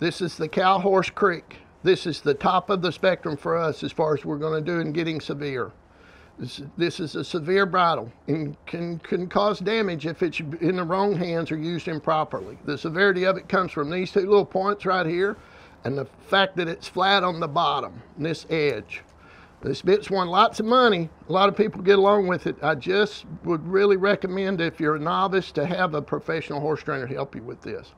This is the cow horse creek. This is the top of the spectrum for us as far as we're going to do in getting severe. This, this is a severe bridle and can, can cause damage if it's in the wrong hands or used improperly. The severity of it comes from these two little points right here and the fact that it's flat on the bottom, this edge. This bit's won lots of money. A lot of people get along with it. I just would really recommend if you're a novice to have a professional horse trainer help you with this.